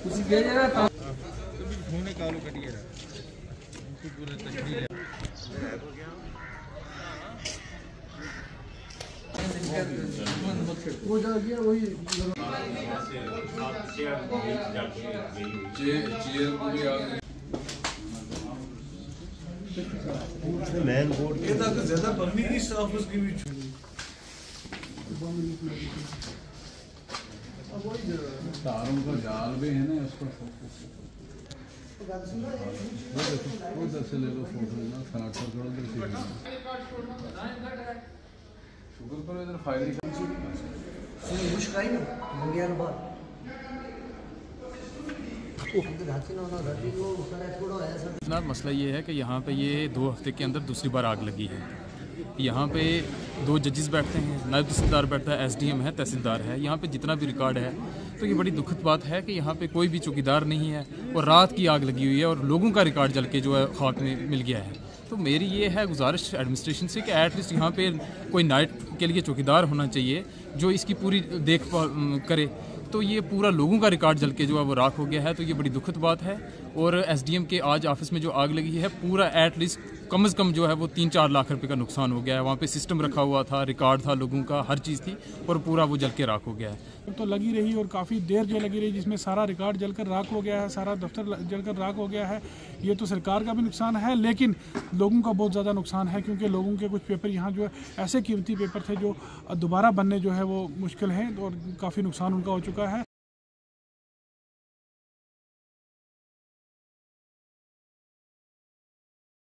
खूने कालू कटिए पूरे तकलीफ़ वो जा गया वही मैन बोर्ड ये तक ज़्यादा बननी नहीं स्टाफ उसकी भी तारों का जाल भी है ना उसका वो से ले लो फ़ोटो ना कर शुक्र करो इधर ना मंगियार ना मसला ये है कि यहाँ पे ये दो हफ़्ते के अंदर दूसरी बार आग लगी है। यहाँ पे दो जजेस बैठते हैं, नायब तहसीलदार बैठता है, एसडीएम है, तहसीलदार है। यहाँ पे जितना भी रिकॉर्ड है तो ये बड़ी दुखद बात है कि यहाँ पे कोई भी चौकीदार नहीं है और रात की आग लगी हुई है और लोगों का रिकॉर्ड जल के जो है खाक में मिल गया है। तो मेरी ये है गुजारिश एडमिनिस्ट्रेशन से कि एटलीस्ट यहाँ पर कोई नाइट के लिए चौकीदार होना चाहिए, जो इसकी पूरी देखभाल करे। तो ये पूरा लोगों का रिकॉर्ड जल के जो है वो राख हो गया है तो ये बड़ी दुखद बात है। और एसडीएम के आज ऑफ़िस में जो आग लगी है, पूरा एटलीस्ट कम से कम जो है वो तीन चार लाख रुपए का नुकसान हो गया है। वहाँ पे सिस्टम रखा हुआ था रिकॉर्ड था लोगों का, हर चीज़ थी, और पूरा वो जल के राख हो गया है। तो लगी रही और काफ़ी देर जो लगी रही, जिसमें सारा रिकॉर्ड जलकर राख हो गया है, सारा दफ्तर जलकर राख हो गया है। ये तो सरकार का भी नुकसान है, लेकिन लोगों का बहुत ज़्यादा नुकसान है, क्योंकि लोगों के कुछ पेपर यहाँ जो है, ऐसे कीमती पेपर थे जो दोबारा बनने जो है वो मुश्किल हैं, और काफ़ी नुकसान उनका हो। चुका है